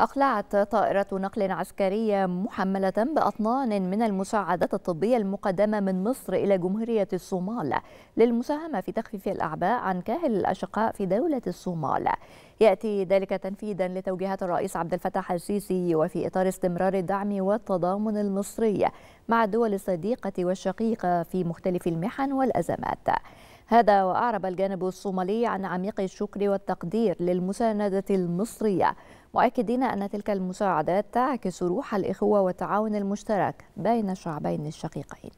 أقلعت طائرة نقل عسكرية محملة بأطنان من المساعدات الطبية المقدمة من مصر إلى جمهورية الصومال للمساهمة في تخفيف الأعباء عن كاهل الأشقاء في دولة الصومال. يأتي ذلك تنفيذا لتوجيهات الرئيس عبد الفتاح السيسي وفي إطار استمرار الدعم والتضامن المصري مع الدول الصديقة والشقيقة في مختلف المحن والأزمات. هذا وأعرب الجانب الصومالي عن عميق الشكر والتقدير للمساندة المصرية. مؤكدين أن تلك المساعدات تعكس روح الإخوة والتعاون المشترك بين الشعبين الشقيقين.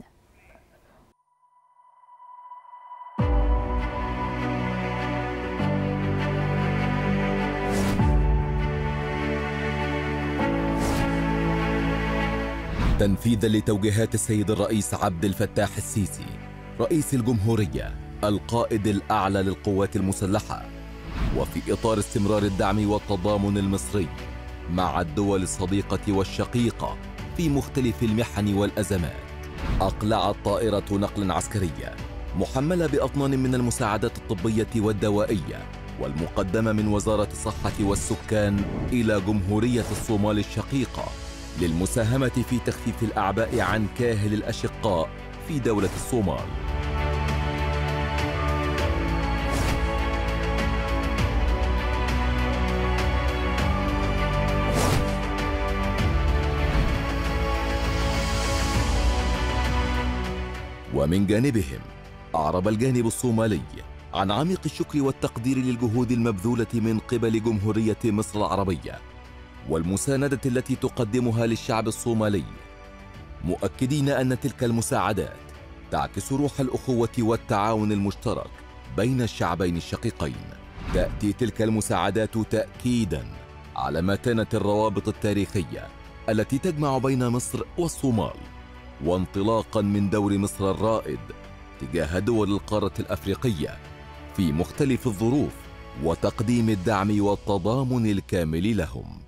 تنفيذا لتوجيهات السيد الرئيس عبد الفتاح السيسي رئيس الجمهورية. القائد الأعلى للقوات المسلحة وفي إطار استمرار الدعم والتضامن المصري مع الدول الصديقة والشقيقة في مختلف المحن والأزمات. أقلعت طائرة نقل عسكرية محملة بأطنان من المساعدات الطبية والدوائية والمقدمة من وزارة الصحة والسكان إلى جمهورية الصومال الشقيقة للمساهمة في تخفيف الأعباء عن كاهل الأشقاء في دولة الصومال. ومن جانبهم أعرب الجانب الصومالي عن عميق الشكر والتقدير للجهود المبذولة من قبل جمهورية مصر العربية والمساندة التي تقدمها للشعب الصومالي مؤكدين أن تلك المساعدات تعكس روح الأخوة والتعاون المشترك بين الشعبين الشقيقين. تأتي تلك المساعدات تأكيدا على متانة الروابط التاريخية التي تجمع بين مصر والصومال. وانطلاقا من دور مصر الرائد تجاه دول القارة الأفريقية في مختلف الظروف وتقديم الدعم والتضامن الكامل لهم.